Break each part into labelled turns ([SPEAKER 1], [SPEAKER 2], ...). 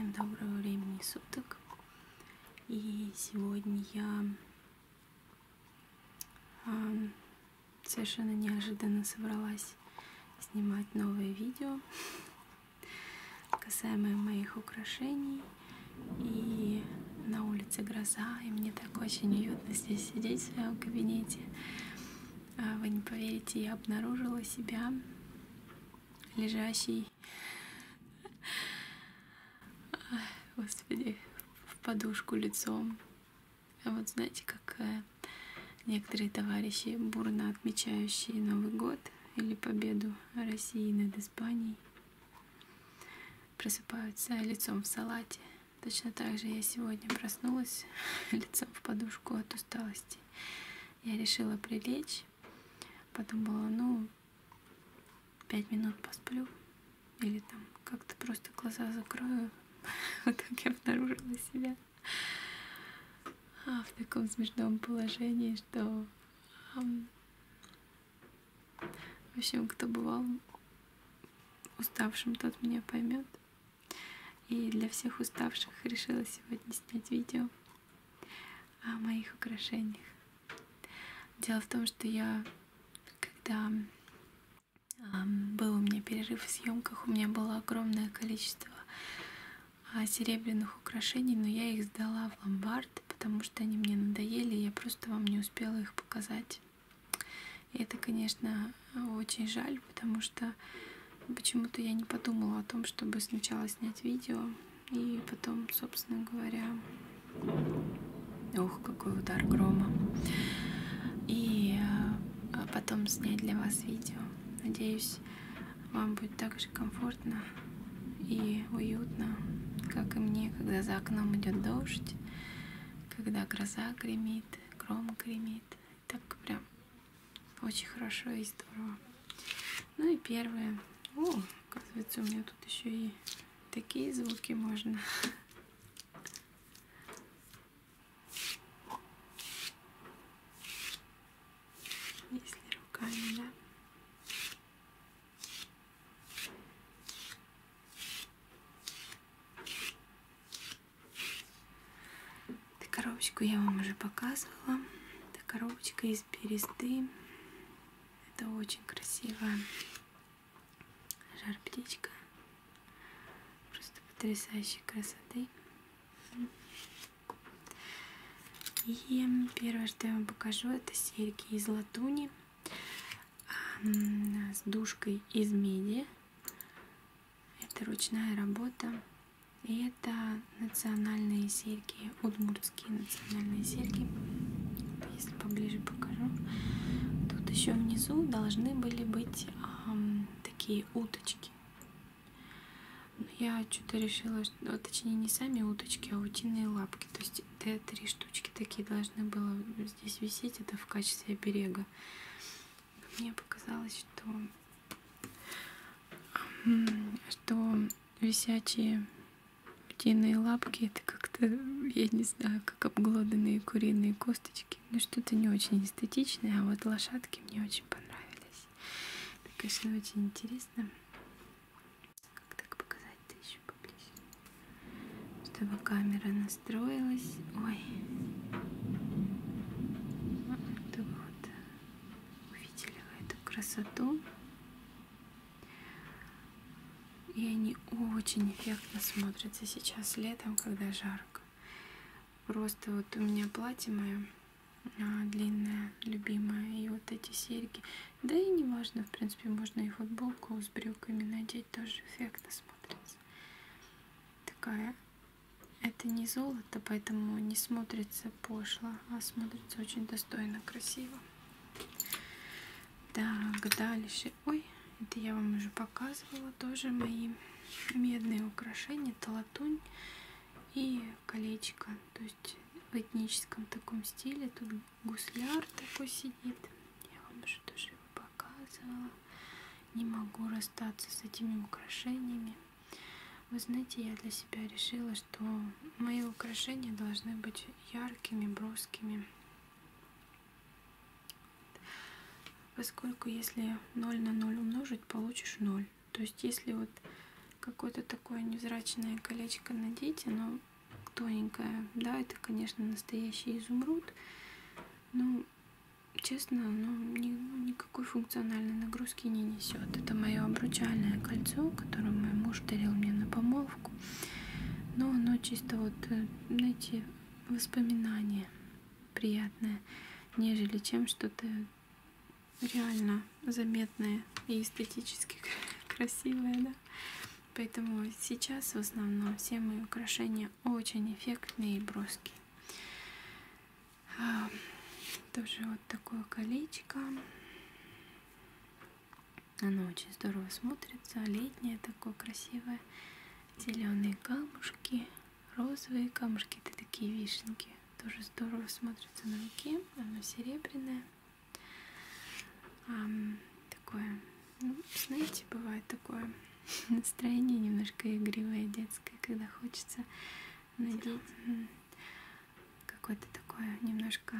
[SPEAKER 1] Всем доброго времени суток. И сегодня я э, совершенно неожиданно собралась снимать новое видео касаемо моих украшений. И на улице гроза, и мне так очень уютно здесь сидеть в своем кабинете. А вы не поверите, я обнаружила себя лежащей господи, в подушку лицом. А вот знаете, как э, некоторые товарищи, бурно отмечающие Новый год или победу России над Испанией, просыпаются лицом в салате. Точно так же я сегодня проснулась лицом в подушку от усталости. Я решила прилечь, подумала, ну, пять минут посплю или там как-то просто глаза закрою, Вот так я обнаружила себя в таком смешном положении, что в общем, кто бывал уставшим, тот меня поймет. И для всех уставших решила сегодня снять видео о моих украшениях. Дело в том, что я, когда был у меня перерыв в съемках, у меня было огромное количество серебряных украшений, но я их сдала в ломбард, потому что они мне надоели, я просто вам не успела их показать. И это, конечно, очень жаль, потому что почему-то я не подумала о том, чтобы сначала снять видео и потом, собственно говоря, ох, какой удар грома, и а, потом снять для вас видео. Надеюсь, вам будет так же комфортно и уютно, как и мне, когда за окном идет дождь, когда гроза гремит, гром гремит. Так прям очень хорошо и здорово. Ну и первое. О, оказывается, у меня тут еще и такие звуки можно. Если руками, да. Коробочку я вам уже показывала. Это коробочка из бересты. Это очень красивая жар-птичка. Просто потрясающей красоты. И первое, что я вам покажу, это серьги из латуни с душкой из меди. Это ручная работа. И это национальные серьги, удмуртские национальные серьги. Если поближе покажу. Тут еще внизу должны были быть эм, такие уточки. Но я что-то решила, что, точнее не сами уточки, а утиные лапки. То есть три штучки такие должны было здесь висеть. Это в качестве берега. Мне показалось, что что висячие утиные лапки это как-то, я не знаю, как обглоданные куриные косточки. Ну, что-то не очень эстетичное, а вот лошадки мне очень понравились. Это, конечно, очень интересно. Как так показать-то еще поближе? Чтобы камера настроилась. Ой. Вот увидели эту красоту. И они очень эффектно смотрятся сейчас летом, когда жарко. Просто вот у меня платье мое а, длинное, любимое, и вот эти серьги. Да и не важно, в принципе, можно и футболку с брюками надеть, тоже эффектно смотрится. Такая, это не золото, поэтому не смотрится пошло, а смотрится очень достойно, красиво. Так, дальше. Ой, это я вам уже показывала тоже мои медные украшения. Это латунь и колечко. То есть в этническом таком стиле. Тут гусляр такой сидит. Я вам уже тоже его показывала. Не могу расстаться с этими украшениями. Вы знаете, я для себя решила, что мои украшения должны быть яркими, броскими. Поскольку если 0 на 0 умножить, получишь 0. То есть если вот какое-то такое невзрачное колечко надеть, оно тоненькое. Да, это, конечно, настоящий изумруд, но, честно, оно ни, никакой функциональной нагрузки не несет. Это мое обручальное кольцо, которое мой муж дарил мне на помолвку. Но оно чисто вот, э, знаете, воспоминание приятное, нежели чем что-то реально заметное и эстетически красивое, да. Поэтому сейчас в основном все мои украшения очень эффектные и броские. А, тоже вот такое колечко. Оно очень здорово смотрится. Летнее такое красивое. Зеленые камушки, розовые камушки, это такие вишенки. Тоже здорово смотрится на руке. Оно серебряное. А, такое, ну, знаете, бывает такое настроение немножко игривое, детское, когда хочется надеть какое-то такое немножко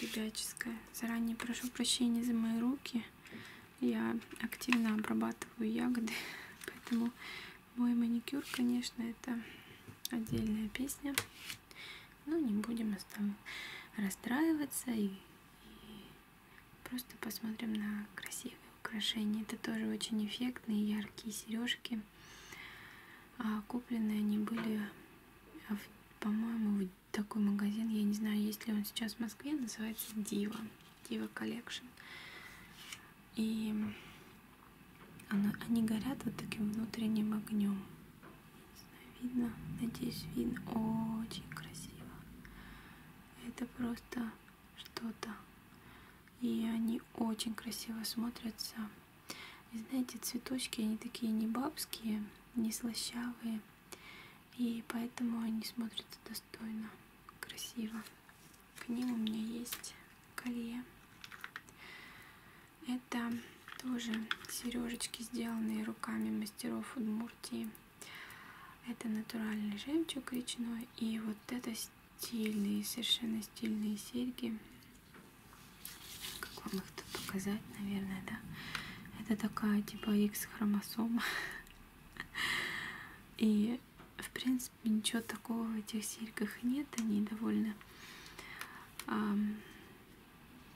[SPEAKER 1] ребяческое. Заранее прошу прощения за мои руки. Я активно обрабатываю ягоды, поэтому мой маникюр, конечно, это отдельная песня. Но не будем расстраиваться и просто посмотрим на красивые украшения. Это тоже очень эффектные, яркие сережки. А купленные они были, по-моему, в такой магазин, я не знаю, есть ли он сейчас в Москве, называется Дива. Дива Collection. И она, они горят вот таким внутренним огнем. видно? Надеюсь, видно. Очень красиво. Это просто что-то и они очень красиво смотрятся. И знаете, цветочки, они такие не бабские, не слащавые, и поэтому они смотрятся достойно, красиво. К ним у меня есть колье. Это тоже сережечки, сделанные руками мастеров Удмуртии. Это натуральный жемчуг речной. И вот это стильные, совершенно стильные серьги вам их тут показать, наверное, да. Это такая типа X хромосома. И в принципе ничего такого в этих серьгах нет, они довольно эм,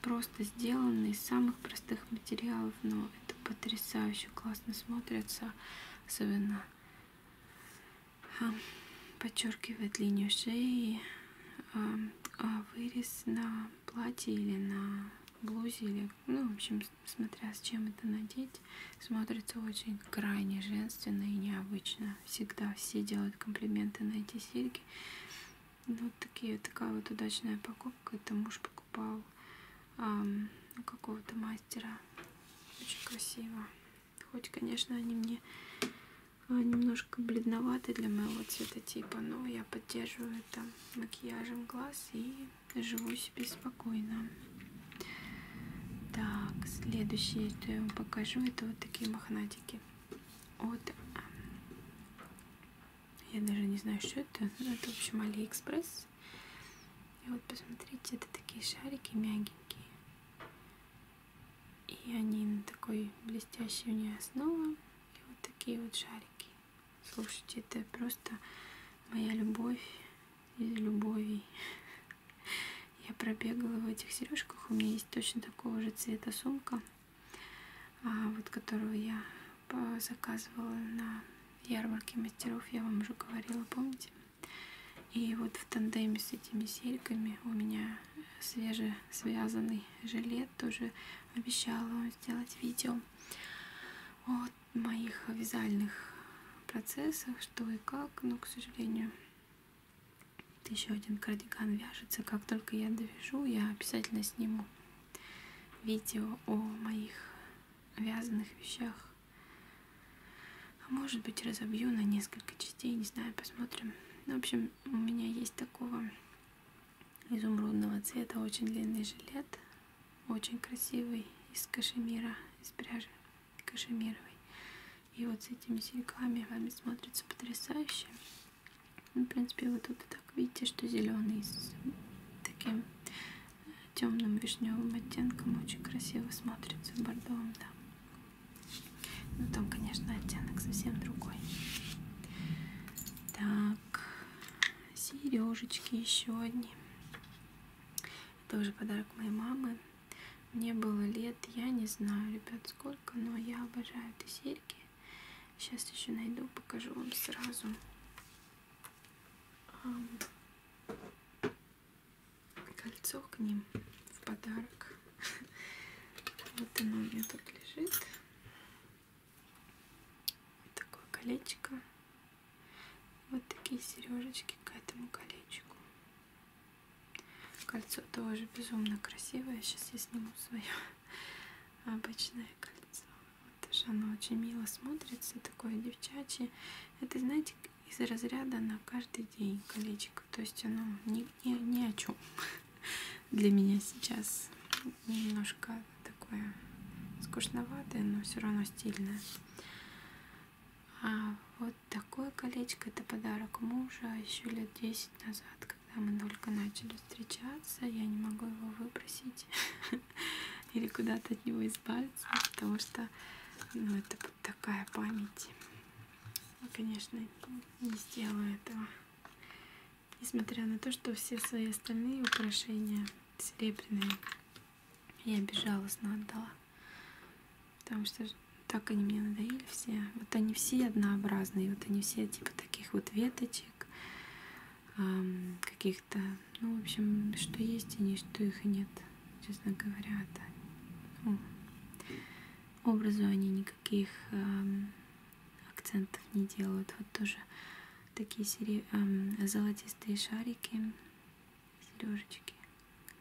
[SPEAKER 1] просто сделаны из самых простых материалов, но это потрясающе классно смотрится, особенно э, подчеркивает линию шеи, э, э, вырез на платье или на блузе или, ну, в общем, смотря с чем это надеть, смотрится очень крайне женственно и необычно. Всегда все делают комплименты на эти серьги. Вот такие, такая вот удачная покупка. Это муж покупал у какого-то мастера. Очень красиво. Хоть, конечно, они мне а, немножко бледноваты для моего цветотипа, но я поддерживаю это макияжем глаз и живу себе спокойно. Так, следующее, что я вам покажу, это вот такие мохнатики. Вот, я даже не знаю, что это, это, в общем, Алиэкспресс. И вот посмотрите, это такие шарики мягенькие. И они на такой блестящей у нее основа. И вот такие вот шарики. Слушайте, это просто моя любовь из любовей. Я пробегала в этих сережках. У меня есть точно такого же цвета сумка, а, вот которую я заказывала на ярмарке мастеров. Я вам уже говорила, помните? И вот в тандеме с этими серьгами у меня свеже связанный жилет. Тоже обещала сделать видео о моих вязальных процессах, что и как, но, к сожалению, еще один кардиган вяжется. Как только я довяжу, я обязательно сниму видео о моих вязаных вещах. А может быть разобью на несколько частей, не знаю, посмотрим. Ну, в общем, у меня есть такого изумрудного цвета очень длинный жилет, очень красивый, из кашемира, из пряжи кашемировой. И вот с этими серьгами вами смотрится потрясающе. Ну, в принципе, вы тут и так видите, что зеленый с таким темным вишневым оттенком очень красиво смотрится бордовым, да. Ну, там, конечно, оттенок совсем другой. Так, сережечки еще одни. Это уже подарок моей мамы. Мне было лет, я не знаю, ребят, сколько, но я обожаю эти серьги. Сейчас еще найду, покажу вам сразу. Кольцо к ним в подарок. Вот оно у меня тут лежит. Вот такое колечко. Вот такие сережечки к этому колечку. Кольцо тоже безумно красивое. Сейчас я сниму свое обычное кольцо. Вот тоже оно очень мило смотрится, такое девчачье. Это, знаете, из разряда на каждый день колечко. То есть оно ни, ни, ни о чем для меня сейчас немножко такое скучноватое, но все равно стильное. А вот такое колечко это подарок мужа еще лет 10 назад, когда мы только начали встречаться. Я не могу его выбросить или куда-то от него избавиться, потому что ну, это такая память. Я, конечно, не сделаю этого. Несмотря на то, что все свои остальные украшения серебряные я безжалостно отдала. Потому что так они мне надоели все. Вот они все однообразные, вот они все типа таких вот веточек, эм, каких-то, ну, в общем, что есть они, что их нет, честно говоря. Это, ну, образу они никаких эм, акцентов не делают. Вот тоже такие сере... эм, золотистые шарики, сережечки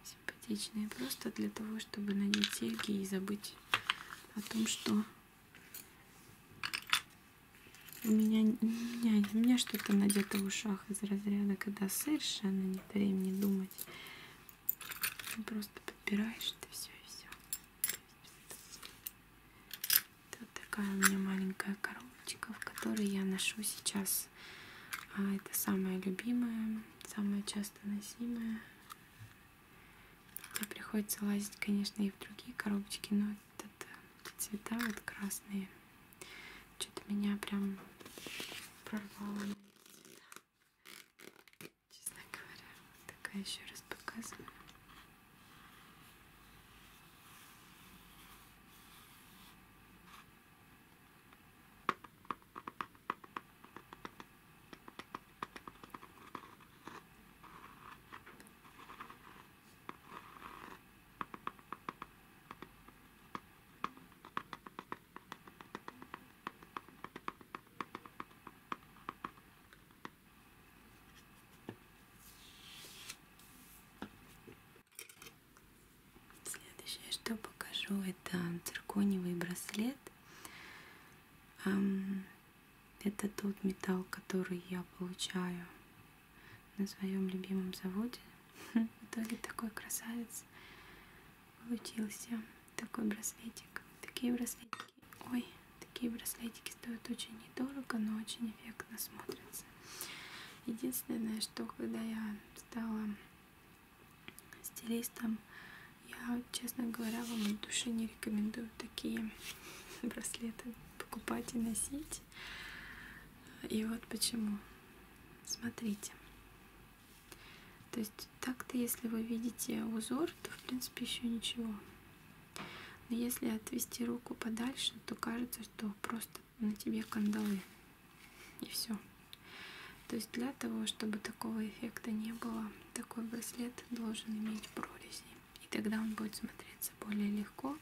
[SPEAKER 1] симпатичные, просто для того, чтобы надеть серьги и забыть о том, что у меня, у меня, меня что-то надето в ушах из разряда, когда совершенно нет времени думать. Ну, просто подбираешь это все и все. Вот такая у меня маленькая коробочка, в которой я ношу сейчас. А, это самая любимая, самая часто носимая. Хотя приходится лазить, конечно, и в другие коробочки, но это цвета вот красные. Что-то меня прям прорвало. Честно говоря, такая еще раз показываю. Следующее, что покажу, это циркониевый браслет. Это металл, который я получаю на своем любимом заводе. В итоге такой красавец получился. Такой браслетик. Такие браслетики. Ой, такие браслетики стоят очень недорого, но очень эффектно смотрятся. Единственное, что когда я стала стилистом, я, честно говоря, вам от души не рекомендую такие браслеты покупать и носить. И вот почему. Смотрите. То есть так-то, если вы видите узор, то в принципе еще ничего. Но если отвести руку подальше, то кажется, что просто на тебе кандалы. И все. То есть для того, чтобы такого эффекта не было, такой браслет должен иметь прорези. И тогда он будет смотреться более легко.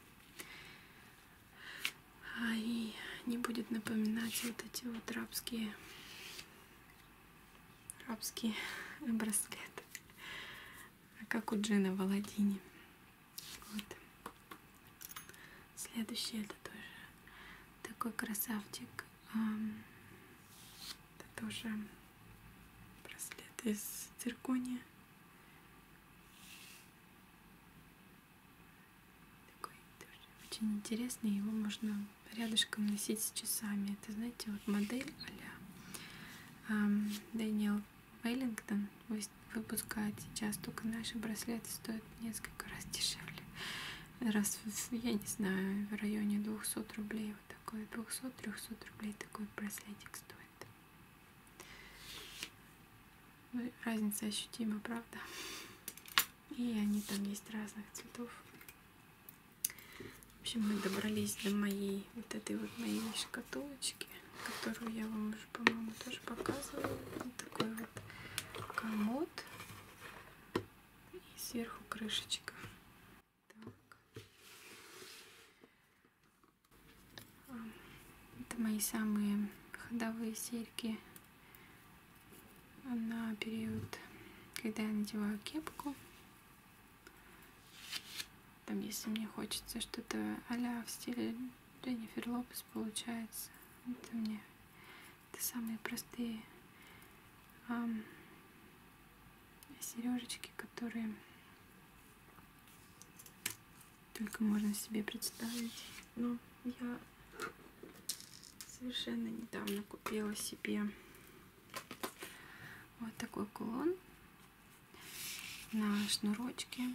[SPEAKER 1] А и не будет напоминать вот эти вот рабские рабские браслеты. Как у Джина в Аладдине. Вот. Следующий это тоже такой красавчик. Это тоже браслет из циркония. Такой тоже очень интересный. Его можно рядышком носить с часами. Это, знаете, вот модель а-ля Дэниел Веллингтон выпускает сейчас, только наши браслеты стоят несколько раз дешевле. Раз, я не знаю, в районе 200 рублей вот такой, 200-300 рублей такой браслетик стоит. разница ощутима, правда? И они там есть разных цветов. В общем, мы добрались до моей вот этой вот моей шкатулочки, которую я вам уже, по-моему, тоже показывала. Вот такой вот комод и сверху крышечка. Так. Это мои самые ходовые серьги на период, когда я надеваю кепку. Там, если мне хочется что-то а в стиле Дженнифер Лопес получается, это мне это самые простые ам, сережечки, которые только можно себе представить. Но я совершенно недавно купила себе вот такой кулон на шнурочке.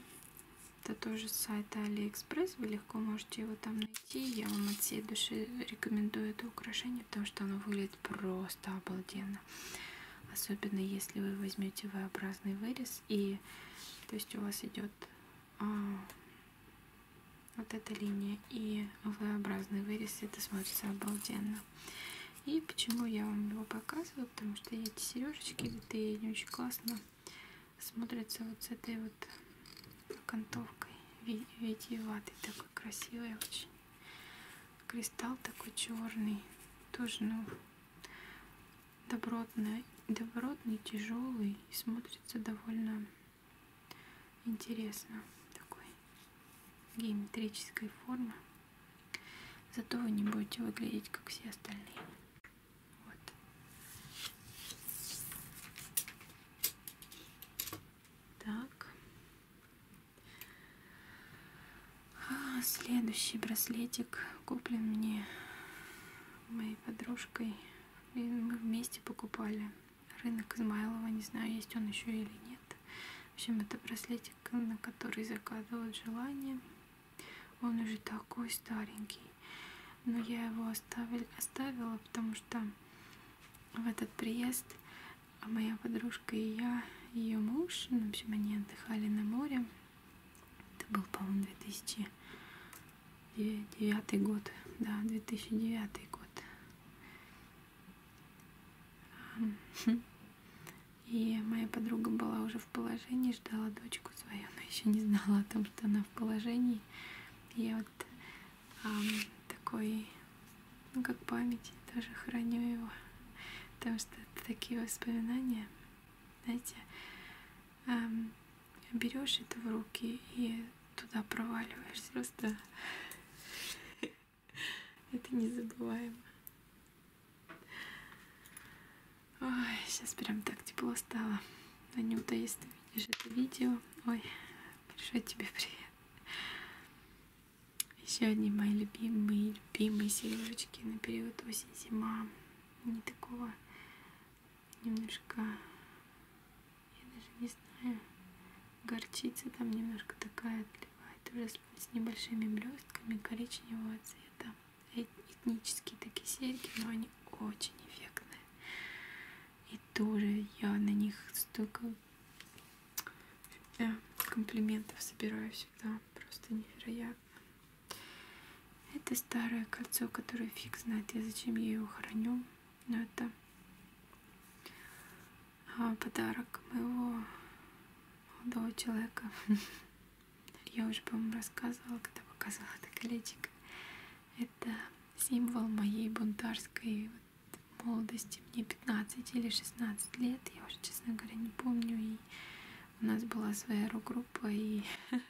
[SPEAKER 1] Это тоже с сайта Алиэкспресс. Вы легко можете его там найти. Я вам от всей души рекомендую это украшение, потому что оно выглядит просто обалденно. Особенно если вы возьмете V-образный вырез и то есть у вас идет а, вот эта линия и V-образный вырез, это смотрится обалденно. И почему я вам его показываю? Потому что эти сережечки витые, они очень классно смотрятся вот с этой вот окантовкой. Витиеватый такой красивый очень. Кристалл такой черный. Тоже, ну, добротный, добротный, тяжелый и смотрится довольно интересно. Такой геометрической формы. Зато вы не будете выглядеть как все остальные. Следующий браслетик куплен мне моей подружкой. И мы вместе покупали рынок Измайлова. Не знаю, есть он еще или нет. В общем, это браслетик, на который закладывают желание. Он уже такой старенький. Но я его оставил, оставила, потому что в этот приезд моя подружка и я, ее муж, ну, в общем, они отдыхали на море. Это был, по-моему, 2000 девятый год, да, 2009 год. И моя подруга была уже в положении, ждала дочку свою, но еще не знала о том, что она в положении. Я вот эм, такой, ну как память, тоже храню его, потому что это такие воспоминания, знаете, эм, берешь это в руки и туда проваливаешься просто это незабываемо. Ой, сейчас прям так тепло стало. Анюта, если ты видишь это видео, ой, большой тебе привет. Еще одни мои любимые, любимые сережечки на период осень-зима. Не такого немножко, я даже не знаю, горчица там немножко такая отливает уже с небольшими блестками коричневого цвета этнические такие серьги, но они очень эффектные. И тоже я на них столько я комплиментов собираю всегда. Просто невероятно. Это старое кольцо, которое фиг знает, я зачем я его храню. Но это а, подарок моего молодого человека. Я уже, по-моему, рассказывала, когда показывала это колечко. Это символ моей бунтарской молодости. Мне 15 или 16 лет, я уже, честно говоря, не помню. И у нас была своя рок-группа, и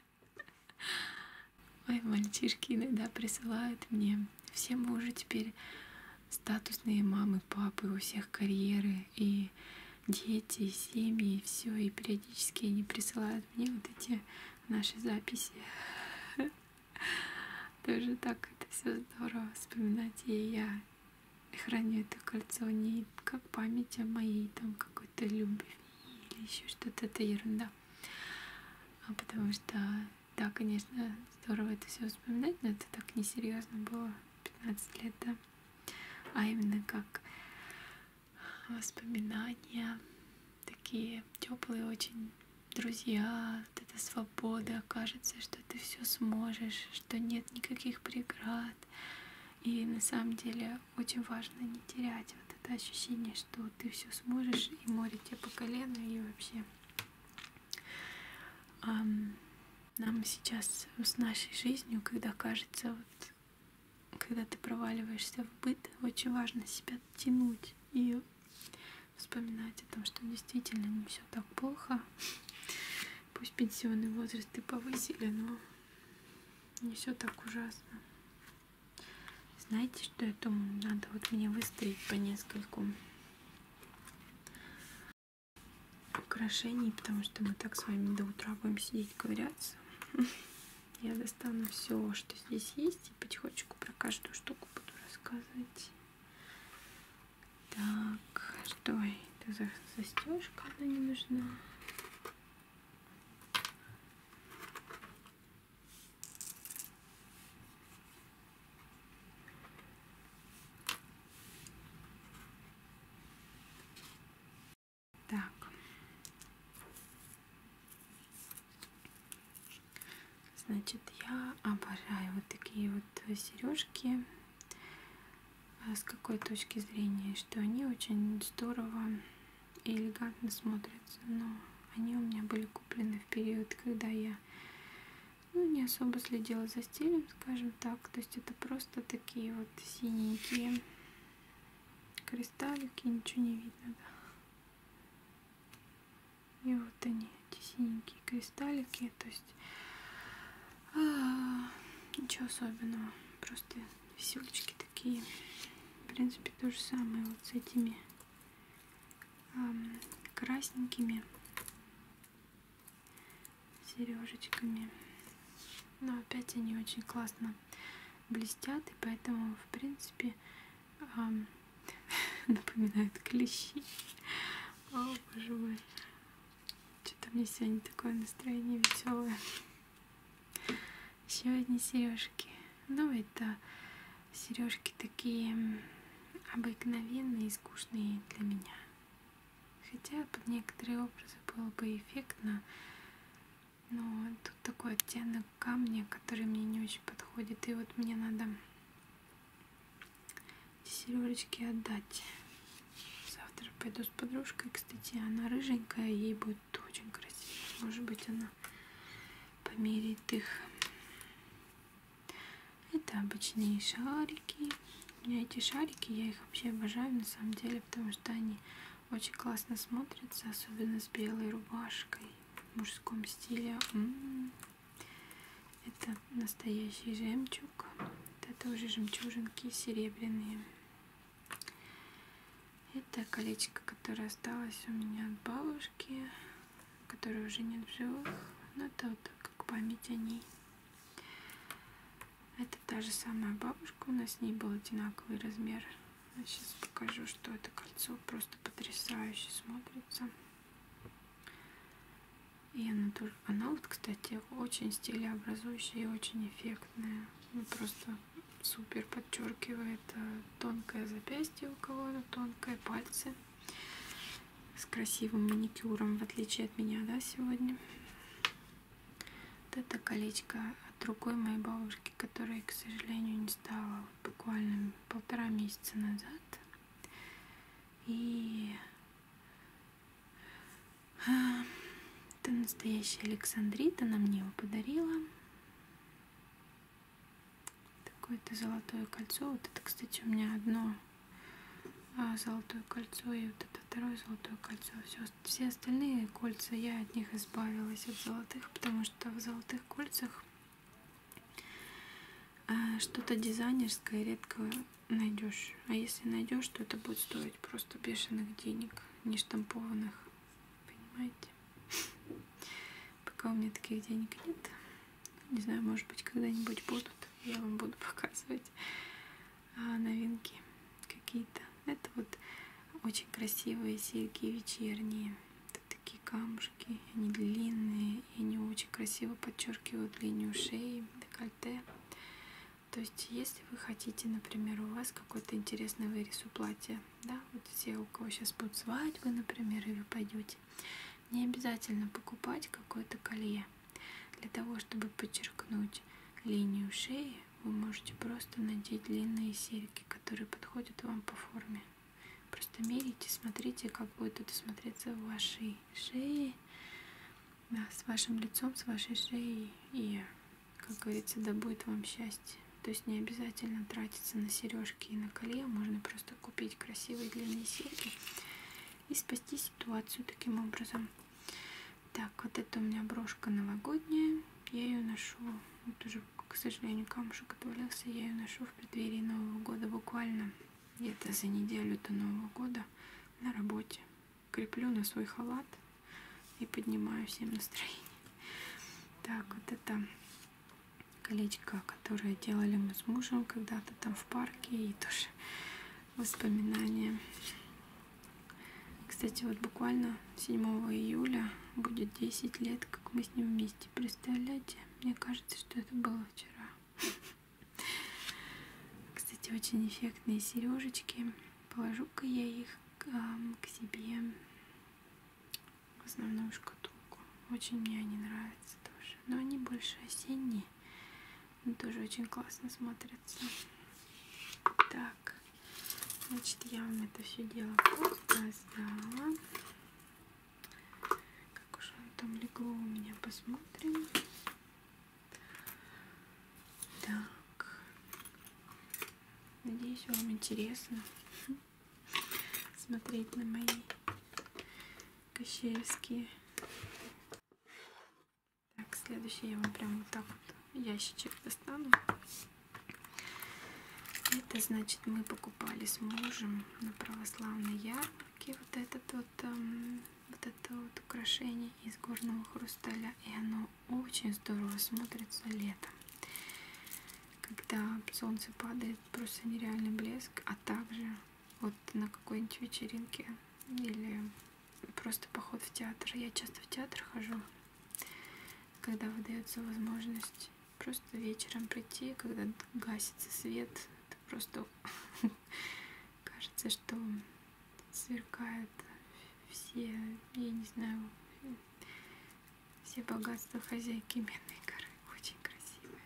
[SPEAKER 1] Ой, мальчишки иногда присылают мне. Все мы уже теперь статусные мамы, папы, у всех карьеры и дети, и семьи, и все. И периодически они присылают мне вот эти наши записи. Тоже так это все здорово вспоминать. И я храню это кольцо не как память о моей там какой-то любви или еще что-то, это ерунда. А потому что, да, конечно, здорово это все вспоминать, но это так несерьезно было 15 лет, да. А именно как воспоминания, такие теплые очень друзья, вот эта свобода, кажется, что ты все сможешь, что нет никаких преград. И на самом деле очень важно не терять вот это ощущение, что ты все сможешь, и море тебе по колено, и вообще нам сейчас с нашей жизнью, когда кажется, вот, когда ты проваливаешься в быт, очень важно себя тянуть и вспоминать о том, что действительно не все так плохо. Пусть пенсионный возраст и повысили, но не все так ужасно. Знаете, что я думаю? Надо вот мне выставить по нескольку украшений, потому что мы так с вами до утра будем сидеть ковыряться. Я достану все, что здесь есть, и потихонечку про каждую штуку буду рассказывать. Так, что это за застежка? Она не нужна. Так. Значит, я обожаю вот такие вот сережки. А с какой точки зрения, что они очень здорово и элегантно смотрятся, но они у меня были куплены в период, когда я ну, не особо следила за стилем, скажем так. То есть это просто такие вот синенькие кристаллики, ничего не видно, да. И вот они, эти синенькие кристаллики, то есть ничего особенного, просто веселочки такие. В принципе, то же самое вот с этими эм, красненькими сережечками. Но опять они очень классно блестят, и поэтому, в принципе, эм, напоминают клещи. О, боже мой. Что-то мне сегодня такое настроение веселое. Одни сережки. Ну, это сережки такие обыкновенные и скучные для меня. Хотя под некоторые образы было бы эффектно, но тут такой оттенок камня, который мне не очень подходит. И вот мне надо эти сережечки отдать. Завтра пойду с подружкой. Кстати, она рыженькая, ей будет очень красиво. Может быть, она померит их. Это обычные шарики. У меня эти шарики, я их вообще обожаю на самом деле, потому что они очень классно смотрятся, особенно с белой рубашкой в мужском стиле. М -м -м. Это настоящий жемчуг. Это тоже жемчужинки серебряные. Это колечко, которое осталось у меня от бабушки, которой уже нет в живых. Но это вот как память о ней. Это та же самая бабушка, у нас с ней был одинаковый размер. Сейчас покажу, что это кольцо просто потрясающе смотрится. И она тоже, она вот, кстати, очень стилеобразующая и очень эффектная. Ну, просто супер подчеркивает э, тонкое запястье у кого-то, тонкое пальцы с красивым маникюром, в отличие от меня, да, сегодня. Вот это колечко другой моей бабушки, которой, к сожалению, не стало буквально полтора месяца назад. И а, это настоящий Александрит, она мне его подарила. Такое-то золотое кольцо. Вот это, кстати, у меня одно а, золотое кольцо и вот это второе золотое кольцо. Все, все остальные кольца я от них избавилась от золотых, потому что в золотых кольцах что-то дизайнерское редко найдешь. А если найдешь, то это будет стоить просто бешеных денег, не штампованных. Понимаете? Пока у меня таких денег нет. Не знаю, может быть, когда-нибудь будут. Я вам буду показывать а, новинки какие-то. Это вот очень красивые серьги вечерние. Это такие камушки. Они длинные, и они очень красиво подчеркивают линию шеи, декольте. То есть, если вы хотите, например, у вас какой-то интересный вырез у платья, да, вот все, у кого сейчас будут свадьбы, например, и вы пойдете, не обязательно покупать какое-то колье. Для того, чтобы подчеркнуть линию шеи, вы можете просто надеть длинные серьги, которые подходят вам по форме. Просто мерите, смотрите, как будет это смотреться в вашей шее, да, с вашим лицом, с вашей шеей. И, как говорится, да будет вам счастье. То есть не обязательно тратиться на сережки и на колье, можно просто купить красивые длинные серьги и спасти ситуацию таким образом. Так, вот это у меня брошка новогодняя, я ее ношу, вот уже, к сожалению, камушек отвалился, я ее ношу в преддверии Нового года буквально где-то за неделю до Нового года на работе. Креплю на свой халат и поднимаю всем настроение. Так, вот это колечко, которое делали мы с мужем когда-то там в парке и тоже воспоминания. Кстати, вот буквально 7 июля будет 10 лет, как мы с ним вместе. Представляете? Мне кажется, что это было вчера. Кстати, очень эффектные сережечки. Положу-ка я их к, себе в основную шкатулку. Очень мне они нравятся тоже. Но они больше осенние. Но тоже очень классно смотрятся. Так. Значит, я вам это все дело показала. Как уж оно там легло у меня, посмотрим. Так. Надеюсь, вам интересно смотреть на мои кощеевские. Так, следующий я вам прям вот так вот ящичек достану. Это значит, мы покупали с мужем на православной ярмарке вот этот вот, эм, вот это вот украшение из горного хрусталя. И оно очень здорово смотрится летом. Когда солнце падает, просто нереальный блеск. А также вот на какой-нибудь вечеринке или просто поход в театр. Я часто в театр хожу, когда выдается возможность просто вечером прийти, когда гасится свет, Просто кажется, что сверкают все, я не знаю, все богатства хозяйки Медной горы. Очень красивые.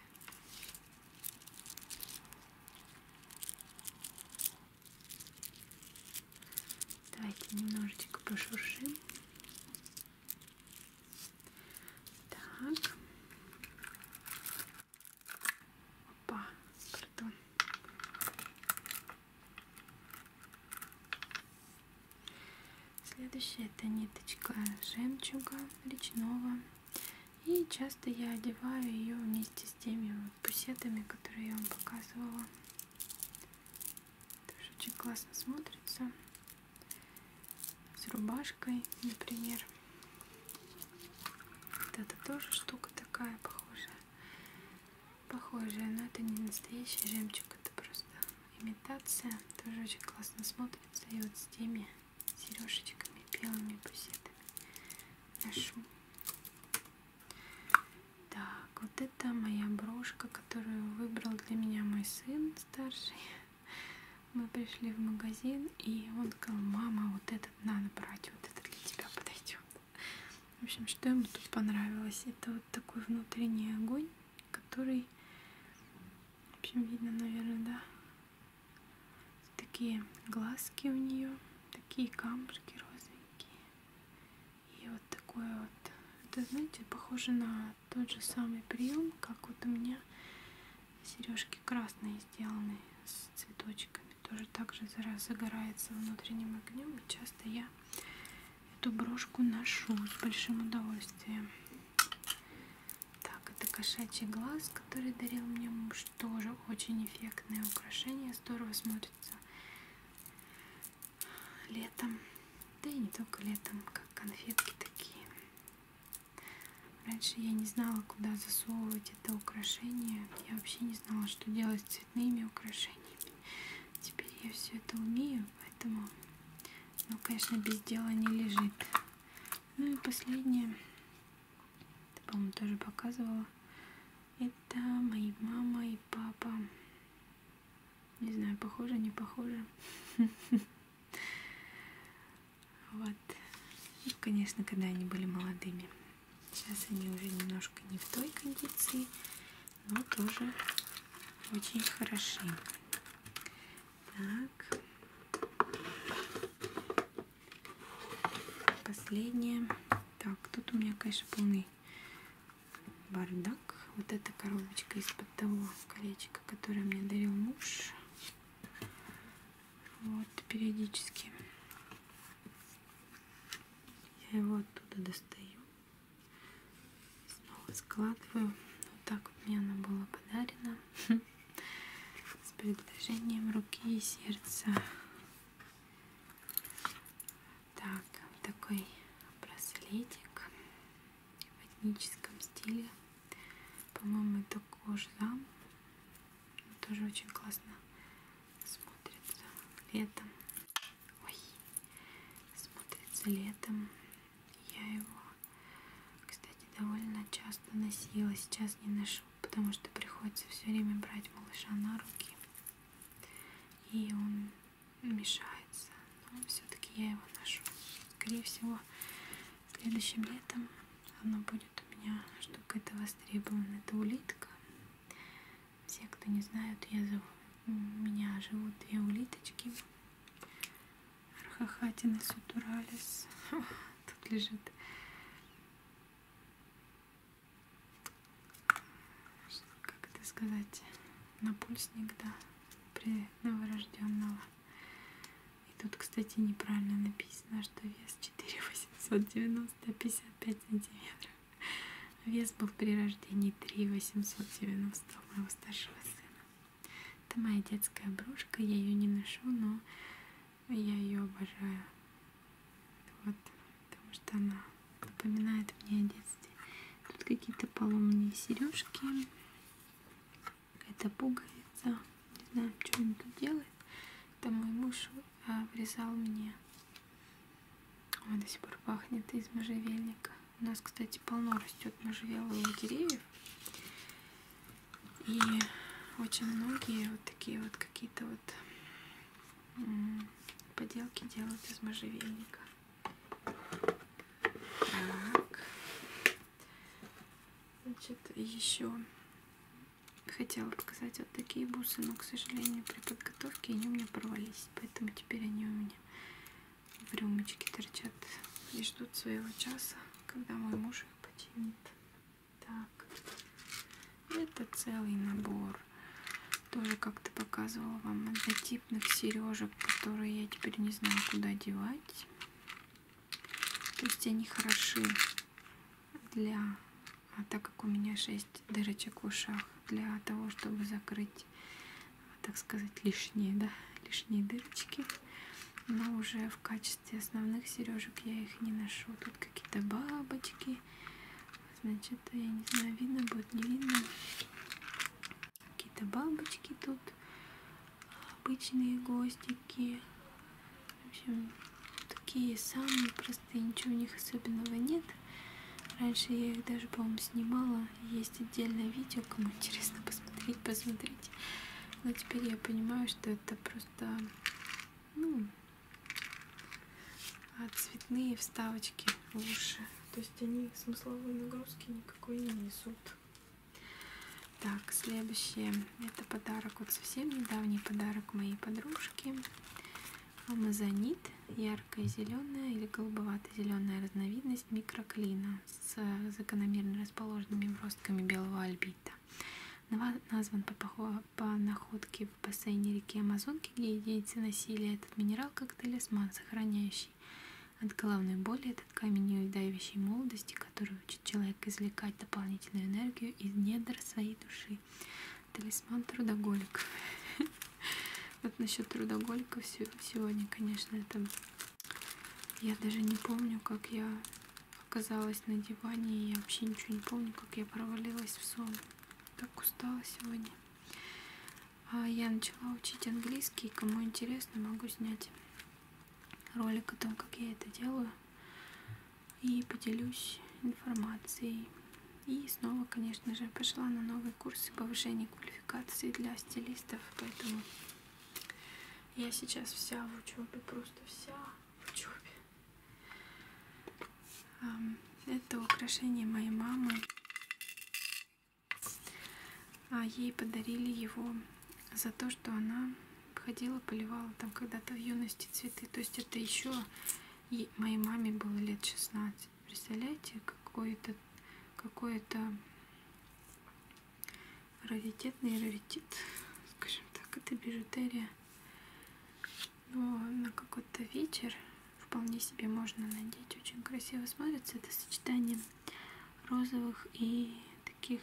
[SPEAKER 1] Давайте немножечко пошуршим. Так. Следующая это ниточка жемчуга речного. И часто я одеваю ее вместе с теми вот пусетами, которые я вам показывала. Тоже очень классно смотрится. С рубашкой, например. Вот это тоже штука такая похожая. Похожая, но это не настоящий жемчуг, это просто имитация. Тоже очень классно смотрится. И вот с теми сережечками белыми пусетами ношу. Так, вот это моя брошка, которую выбрал для меня мой сын старший. Мы пришли в магазин, и он сказал, мама, вот этот надо брать, вот это для тебя подойдет. В общем, что ему тут понравилось? Это вот такой внутренний огонь, который, в общем, видно, наверное, да? Такие глазки у нее, такие камушки розовенькие. И вот такое вот. Это, знаете, похоже на тот же самый прием, как вот у меня сережки красные сделаны с цветочками. Тоже так же загорается внутренним огнем. И часто я эту брошку ношу с большим удовольствием. Так, это кошачий глаз, который дарил мне муж. Тоже очень эффектное украшение. Здорово смотрится летом, да и не только летом, как конфетки такие. Раньше я не знала, куда засовывать это украшение. Я вообще не знала, что делать с цветными украшениями. Теперь я все это умею, поэтому, ну, конечно, без дела не лежит. Ну и последнее, это, по-моему, тоже показывала. Это мои мама и папа. Не знаю, похоже, не похоже. Вот. Ну, конечно, когда они были молодыми. Сейчас они уже немножко не в той кондиции, но тоже очень хороши. Так. Последнее. Так, тут у меня, конечно, полный бардак. Вот эта коробочка из-под того колечка, которое мне дарил муж. Вот, периодически я его оттуда достаю. Складываю. Вот так вот мне оно было подарено. С предложением руки и сердца. Так, такой браслетик в этническом стиле. По-моему, это кожзам. Тоже очень классно смотрится летом. Ой, смотрится летом. Я его, довольно часто носила. Сейчас не ношу, потому что приходится все время брать малыша на руки. И он мешается. Но все-таки я его ношу. Скорее всего, следующим летом оно будет у меня штука это востребована. Это улитка. Все, кто не знают, я зову, у меня живут две улиточки. Архахатин и Сутуралис. Тут лежит. Как это сказать? Напульсник, да, при новорожденного. И тут, кстати, неправильно написано, что вес 4 890 55 сантиметров. Вес был при рождении 3 890 у моего старшего сына. Это моя детская брошка, я ее не ношу, но я ее обожаю. Вот, потому что она напоминает мне о детстве. Тут какие-то поломанные сережки. Какая-то пуговица. Не знаю, что он тут делает. Это мой муж а, врезал мне. Он до сих пор пахнет из можжевельника. У нас, кстати, полно растет можжевеловых деревьев. И очень многие вот такие вот какие-то вот поделки делают из можжевельника. Так. Значит, еще хотела показать вот такие бусы, но, к сожалению, при подготовке они у меня порвались, поэтому теперь они у меня в рюмочке торчат и ждут своего часа, когда мой муж их починит. Так, это целый набор. Тоже как-то показывала вам однотипных сережек, которые я теперь не знаю, куда девать. То есть они хороши для, а так как у меня 6 дырочек в ушах, для того, чтобы закрыть, так сказать, лишние, да, лишние дырочки. Но уже в качестве основных сережек я их не ношу. Тут какие-то бабочки. Значит, я не знаю, видно будет, не видно. Какие-то бабочки тут. Обычные гвоздики. В общем, такие самые простые. Ничего у них особенного нет. Раньше я их даже, по-моему, снимала. Есть отдельное видео, кому интересно посмотреть, посмотрите. Но теперь я понимаю, что это просто, ну, цветные вставочки уши. То есть они смысловой нагрузки никакой не несут. Так, следующее. Это подарок, вот совсем недавний подарок моей подружки. Амазонит, яркая зеленая или голубовато-зеленая разновидность микроклина с закономерно расположенными вростками белого альбита. Назван по, по находке в бассейне реки Амазонки, где индейцы носили этот минерал как талисман, сохраняющий от головной боли этот камень неудающей молодости, который учит человека извлекать дополнительную энергию из недр своей души. Талисман трудоголиков. Вот насчет трудоголиков сегодня, конечно, это... Я даже не помню, как я оказалась на диване, и я вообще ничего не помню, как я провалилась в сон. Так устала сегодня. А я начала учить английский, кому интересно, могу снять ролик о том, как я это делаю. И поделюсь информацией. И снова, конечно же, пошла на новые курсы повышения квалификации для стилистов, поэтому я сейчас вся в учебе, просто вся в учебе. Это украшение моей мамы. А ей подарили его за то, что она ходила, поливала там когда-то в юности цветы. То есть это еще и моей маме было лет 16. Представляете, какой-то какой-то раритетный раритет, скажем так, это бижутерия. Но на какой-то вечер вполне себе можно надеть. Очень красиво смотрится это сочетание розовых и таких,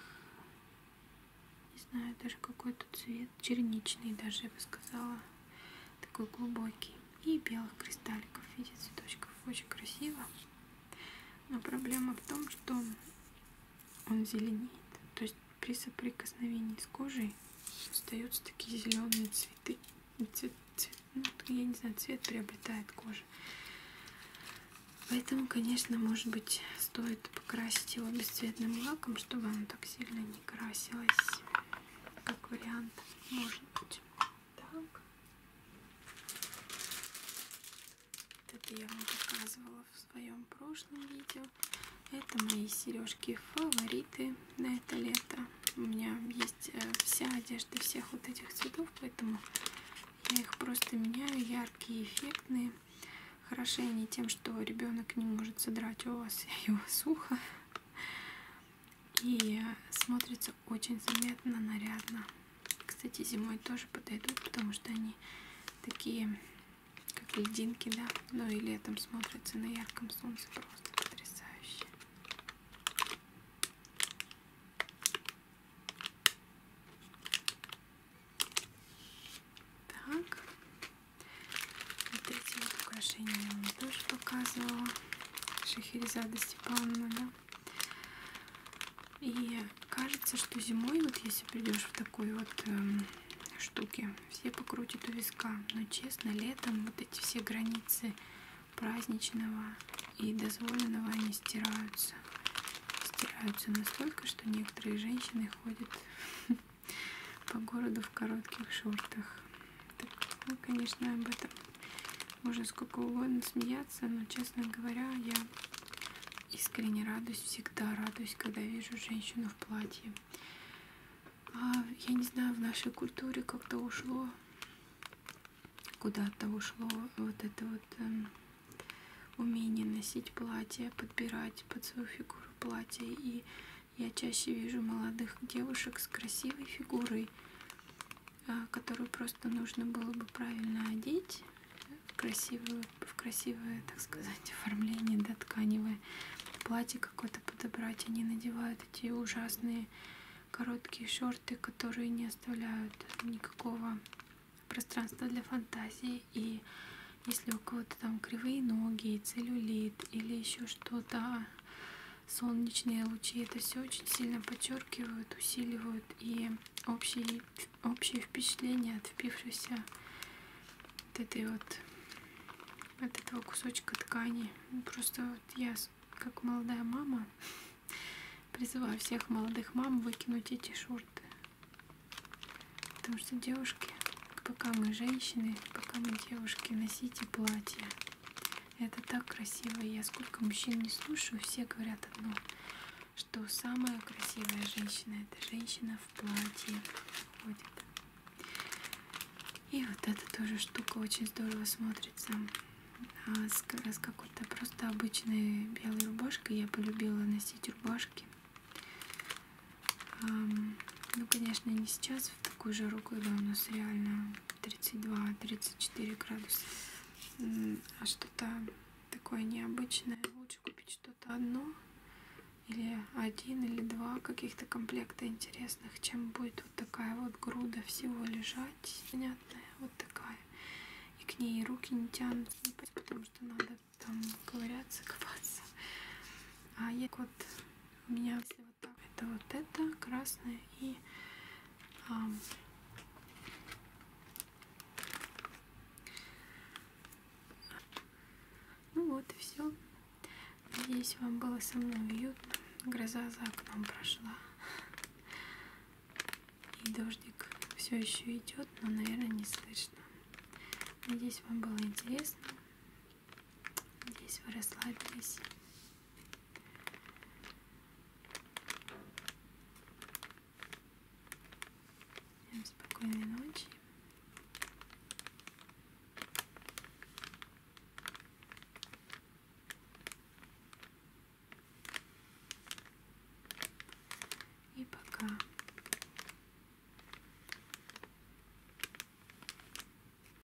[SPEAKER 1] не знаю, даже какой-то цвет, черничный даже, я бы сказала, такой глубокий. И белых кристалликов в виде цветочков. Очень красиво. Но проблема в том, что он зеленеет. То есть при соприкосновении с кожей остаются такие зеленые цветы. Цвет, ну, я не знаю, цвет приобретает кожа. Поэтому, конечно, может быть, стоит покрасить его бесцветным лаком, чтобы оно так сильно не красилось. Как вариант, может быть. Так. Это я вам показывала в своем прошлом видео. Это мои сережки фавориты на это лето. У меня есть э, вся одежда всех вот этих цветов, поэтому я их просто меняю. Яркие, эффектные. Хороши они тем, что ребенок не может содрать у вас его сухо. И смотрится очень заметно, нарядно. Кстати, зимой тоже подойдут, потому что они такие, как льдинки, да. Ну и летом смотрятся на ярком солнце просто потрясающе. Так. Вот эти вот украшения я вам тоже показывала. Шахерезада Степановна, да. И кажется, что зимой, вот если придешь в такой вот эм, штуке, все покрутят у виска. Но честно, летом вот эти все границы праздничного и дозволенного, они стираются. Стираются настолько, что некоторые женщины ходят по городу в коротких шортах. Так, ну, конечно, об этом можно сколько угодно смеяться, но, честно говоря, я искренне радуюсь, всегда радуюсь, когда вижу женщину в платье. А, я не знаю, в нашей культуре как-то ушло, куда-то ушло вот это вот эм, умение носить платье, подбирать под свою фигуру платье. И я чаще вижу молодых девушек с красивой фигурой, а, которую просто нужно было бы правильно одеть красивую, в красивое, так сказать, оформление, да, тканевое платье какое-то подобрать. Они надевают эти ужасные короткие шорты, которые не оставляют никакого пространства для фантазии. И если у кого-то там кривые ноги, целлюлит или еще что-то, солнечные лучи, это все очень сильно подчеркивают, усиливают и общее, общее впечатление от впившейся вот этой вот от этого кусочка ткани. Просто вот я, как молодая мама, призываю всех молодых мам выкинуть эти шорты. Потому что девушки, пока мы женщины, пока мы девушки, носите платье. Это так красиво. Я сколько мужчин не слушаю, все говорят одно, что самая красивая женщина это женщина в платье ходит. И вот эта тоже штука очень здорово смотрится. А с, с какой-то просто обычной белой рубашкой я полюбила носить рубашки. Ну, конечно, не сейчас, в такую жару, когда у нас реально 32-34 градуса а что-то такое необычное. Лучше купить что-то одно или один или два каких-то комплекта интересных, чем будет вот такая вот груда всего лежать, понятная, вот такая. К ней руки не тянутся, потому что надо там ковыряться, копаться. А я вот у меня если вот так, это вот это красное и а, Ну вот и все. Надеюсь, вам было со мной уютно. гроза за окном прошла. И дождик все еще идет, но, наверное, не слышно. Надеюсь, вам было интересно. Надеюсь, вы расслабились. Всем спокойной ночи.